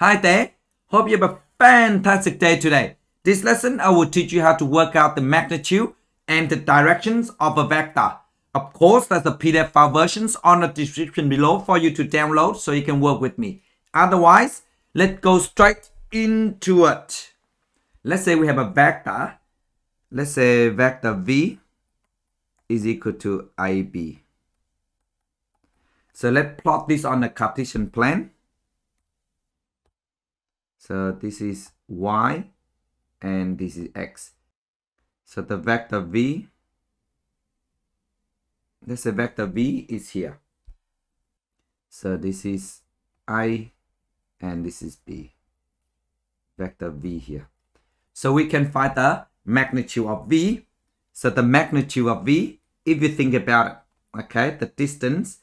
Hi there. Hope you have a fantastic day today. This lesson I will teach you how to work out the magnitude and the directions of a vector. Of course, there's a PDF file versions on the description below for you to download so you can work with me. Otherwise, let's go straight into it. Let's say we have a vector. Let's say vector v is equal to AB. So let's plot this on the Cartesian plane. So this is y and this is x. So the vector v, let's vector v is here. So this is a and this is b. Vector v here. So we can find the magnitude of v. So the magnitude of v, if you think about it, okay, the distance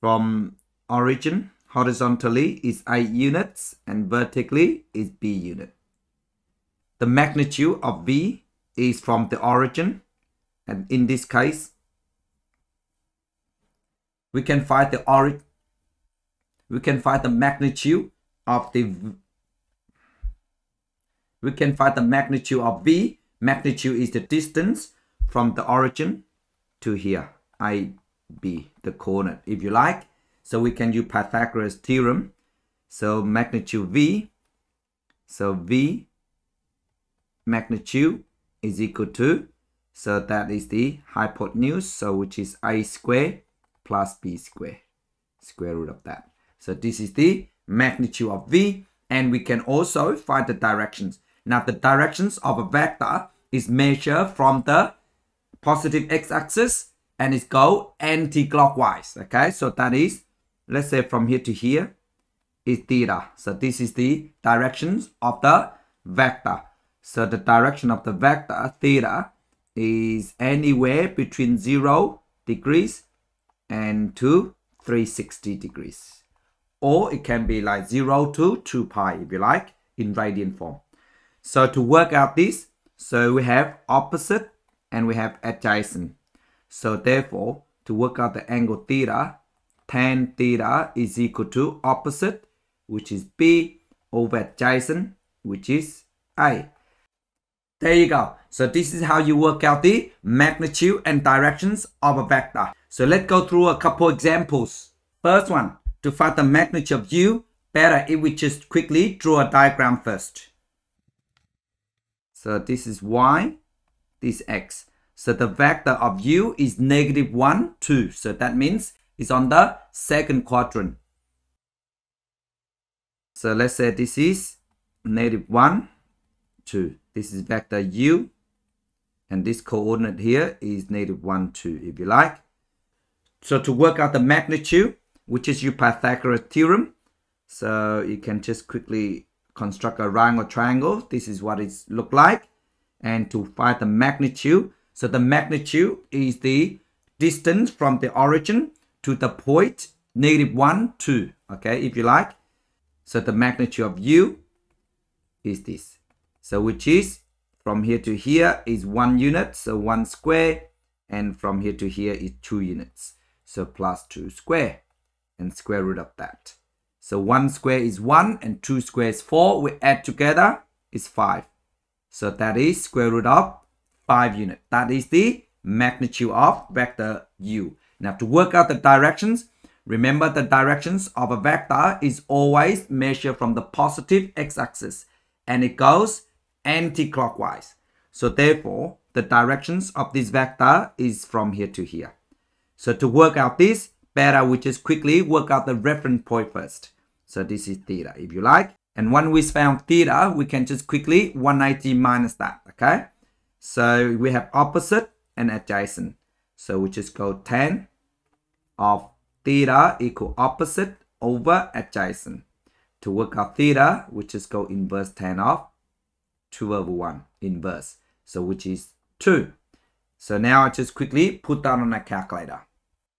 from origin horizontally is a units and vertically is b unit. The magnitude of v is from the origin and in this case we can find the origin we can find the magnitude of the we can find the magnitude of v magnitude is the distance from the origin to here a b the coordinate if you like so we can use pythagoras theorem. So magnitude v so v magnitude is equal to so that is the hypotenuse so which is a square plus b square square root of that. So this is the magnitude of v and we can also find the directions. Now the directions of a vector is measured from the positive x-axis and it go anti-clockwise. Okay, so that is, let's say from here to here is theta. So this is the directions of the vector. So the direction of the vector theta is anywhere between 0 degrees and to 360 degrees. Or it can be like 0 to 2 pi if you like in radian form. So to work out this, so we have opposite and we have adjacent. So therefore, to work out the angle theta, tan theta is equal to opposite, which is B, over adjacent, which is A. There you go. So this is how you work out the magnitude and directions of a vector. So let's go through a couple examples. First one, to find the magnitude of u, better if we just quickly draw a diagram first. So this is y, this x. So the vector of u is negative 1, 2. So that means it's on the second quadrant. So let's say this is negative 1, 2. This is vector u. And this coordinate here is negative 1, 2 if you like. So to work out the magnitude, which is your Pythagoras theorem, so you can just quickly construct a right triangle. This is what it look like. And to find the magnitude, so the magnitude is the distance from the origin to the point negative 1, 2. Okay, if you like. So the magnitude of u is this. So which is from here to here is 1 unit, so 1 square. And from here to here is 2 units. So plus 2 square and square root of that. So 1 square is 1 and 2 square is 4. We add together is 5. So that is square root of 5 unit. That is the magnitude of vector u. Now to work out the directions, remember the directions of a vector is always measured from the positive x-axis and it goes anti-clockwise. So therefore, the directions of this vector is from here to here. So to work out this, better we just quickly work out the reference point first. So this is theta if you like. And when we found theta, we can just quickly 180 minus that, okay? So we have opposite and adjacent. So we just go tan of theta equal opposite over adjacent. To work out theta, we just go inverse tan of 2 over 1 inverse. So which is 2. So now I just quickly put that on a calculator.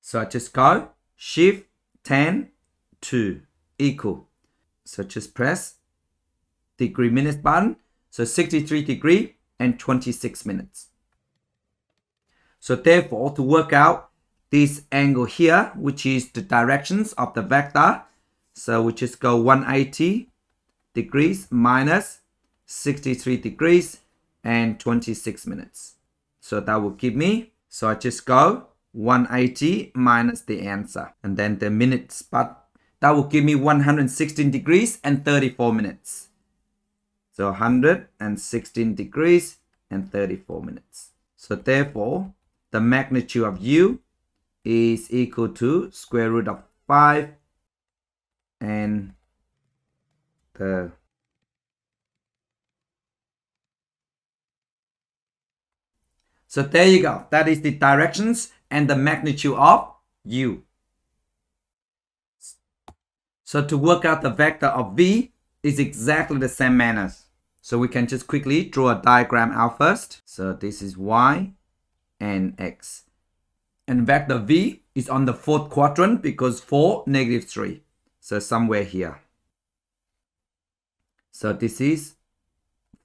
So I just go shift tan 2 equal. So just press degree minutes button. So 63 degree and 26 minutes. So therefore, to work out this angle here, which is the directions of the vector, so we just go 180 degrees minus 63 degrees and 26 minutes. So that will give me, so I just go 180 minus the answer and then the minutes, but that will give me 116 degrees and 34 minutes. So 116 degrees and 34 minutes. So therefore, the magnitude of u is equal to square root of 5 and the So there you go. That is the directions and the magnitude of u. So to work out the vector of v is exactly the same manner. So we can just quickly draw a diagram out first. So this is y and x. And vector v is on the fourth quadrant because 4, negative 3. So somewhere here. So this is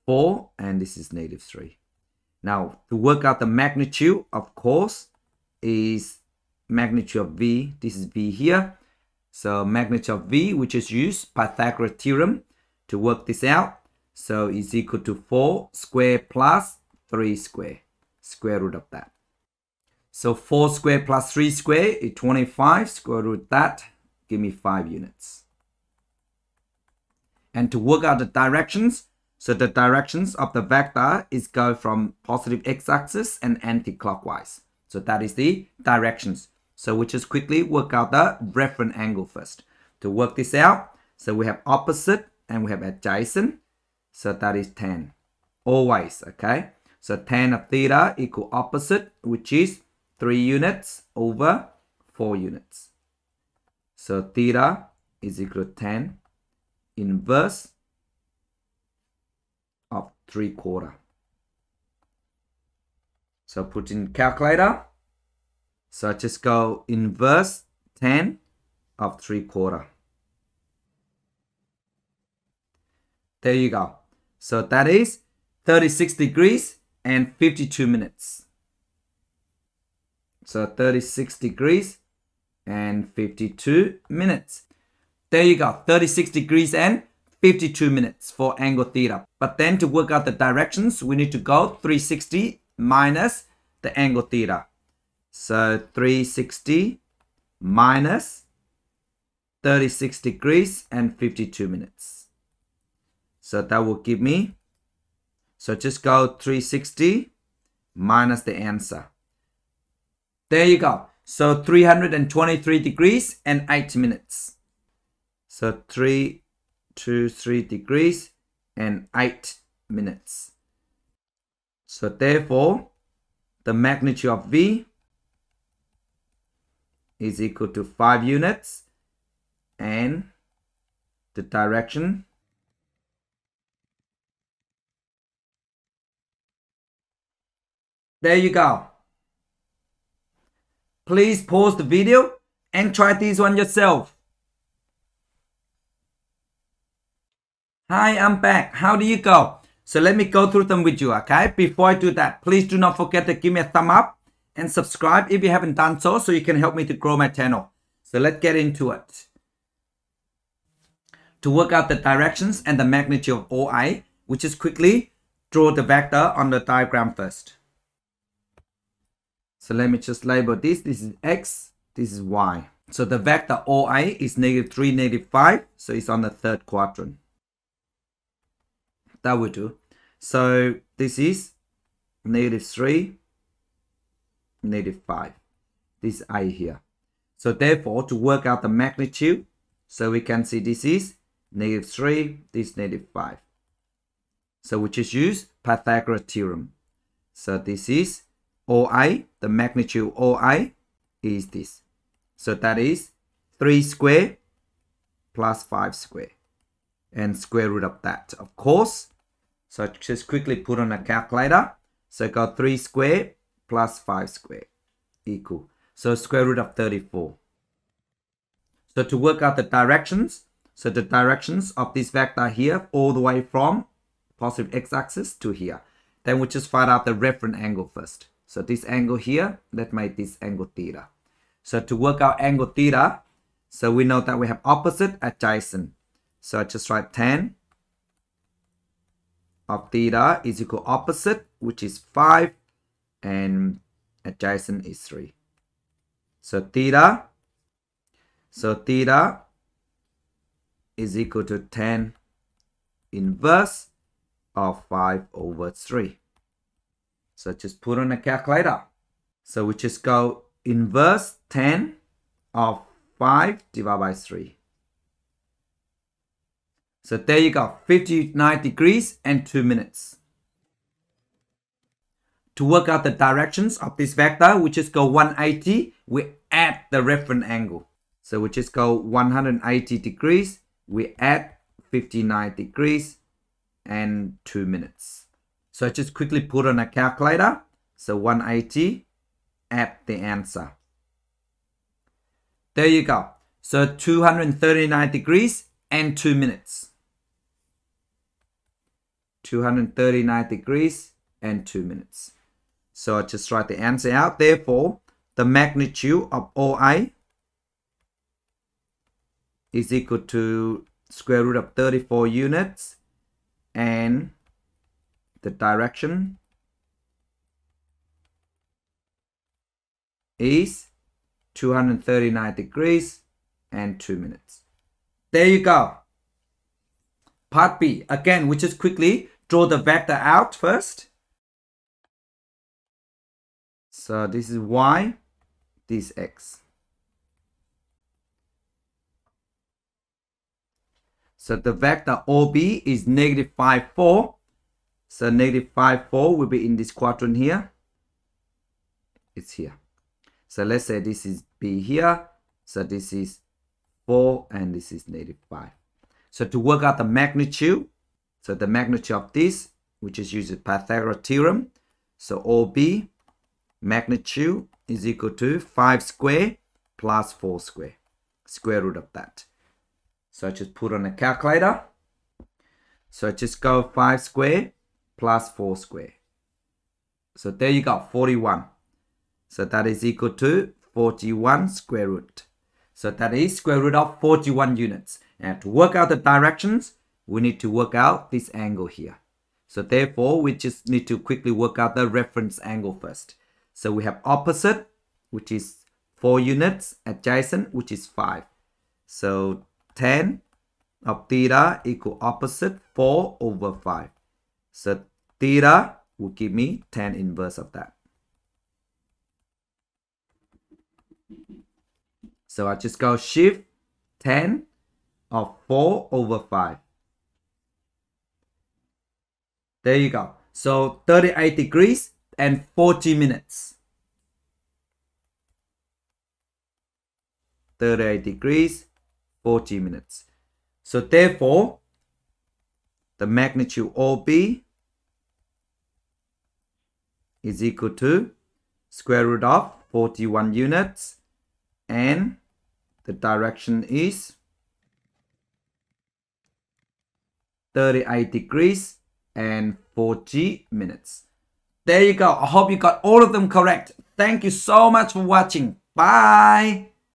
4 and this is negative 3. Now, to work out the magnitude, of course, is magnitude of V. This is V here. So magnitude of V, which is used Pythagoras theorem to work this out. So is equal to 4 square plus 3 square, square root of that. So 4 square plus 3 square is 25, square root that, give me 5 units. And to work out the directions, so the directions of the vector is go from positive x-axis and anti-clockwise. So that is the directions. So we just quickly work out the reference angle first. To work this out, so we have opposite and we have adjacent. So that is tan. Always, okay? So tan of theta equal opposite, which is 3 units over 4 units. So theta is equal to tan inverse of 3 quarter. So put in calculator. So just go inverse tan of 3 quarter. There you go. So that is 36 degrees and 52 minutes. So 36 degrees and 52 minutes. There you go. 36 degrees and 52 minutes for angle theta. But then to work out the directions, we need to go 360 minus the angle theta. So 360 minus 36 degrees and 52 minutes. So that will give me, so just go 360 minus the answer. There you go. So 323 degrees and 8 minutes. So 3 2, 3 degrees and 8 minutes. So therefore, the magnitude of V is equal to 5 units and the direction There you go. Please pause the video and try this one yourself. Hi, I'm back. How do you go? So let me go through them with you, okay? Before I do that, please do not forget to give me a thumb up and subscribe if you haven't done so, so you can help me to grow my channel. So let's get into it. To work out the directions and the magnitude of OA, which is quickly draw the vector on the diagram first. So let me just label this. This is X, this is Y. So the vector OA is negative 3, negative 5, so it's on the third quadrant that would do. So this is negative 3, negative 5. This I here. So therefore, to work out the magnitude, so we can see this is negative 3, this negative 5. So we just use Pythagoras theorem. So this is OA, the magnitude OA is this. So that is 3 square plus 5 square and square root of that. Of course, so just quickly put on a calculator. So I got 3 square plus 5 square equal. So square root of 34. So to work out the directions, so the directions of this vector here all the way from positive x-axis to here. Then we just find out the reference angle first. So this angle here, let make this angle theta. So to work out angle theta, so we know that we have opposite adjacent. So I just write tan of theta is equal opposite, which is 5, and adjacent is 3. So theta, so theta is equal to tan inverse of 5 over 3. So just put on a calculator. So we just go inverse tan of 5 divided by 3. So there you go, 59 degrees and 2 minutes. To work out the directions of this vector, we just go 180, we add the reference angle. So we just go 180 degrees, we add 59 degrees and 2 minutes. So I just quickly put on a calculator. So 180, add the answer. There you go. So 239 degrees and 2 minutes. 239 degrees and 2 minutes. So I just write the answer out. Therefore, the magnitude of OA is equal to square root of 34 units and the direction is 239 degrees and 2 minutes. There you go. Part B. Again, we just quickly draw the vector out first. So this is y, this x. So the vector OB is negative 5, 4. So negative 5, 4 will be in this quadrant here. It's here. So let's say this is B here. So this is 4 and this is negative 5. So to work out the magnitude, so the magnitude of this, which is using Pythagoras theorem. So OB magnitude is equal to 5 square plus 4 square, square root of that. So I just put on a calculator. So I just go 5 square plus 4 square. So there you go, 41. So that is equal to 41 square root. So that is square root of 41 units. And to work out the directions, we need to work out this angle here. So therefore, we just need to quickly work out the reference angle first. So we have opposite, which is 4 units, adjacent, which is 5. So tan of theta equal opposite 4 over 5. So theta will give me tan inverse of that. So I just go shift tan of 4 over 5. There you go. So 38 degrees and 40 minutes. 38 degrees, 40 minutes. So therefore, the magnitude OB is equal to square root of 41 units and the direction is 38 degrees and 40 minutes. There you go. I hope you got all of them correct. Thank you so much for watching. Bye.